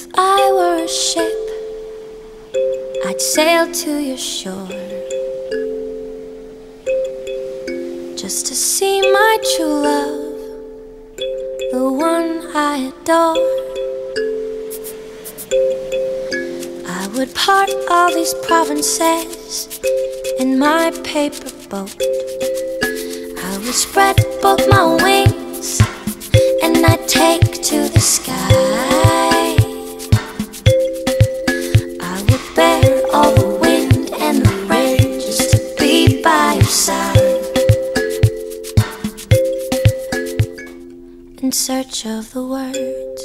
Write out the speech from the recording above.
If I were a ship, I'd sail to your shore just to see my true love, the one I adore. I would part all these provinces in my paper boat. I would spread both my wings and I'd take In search of the words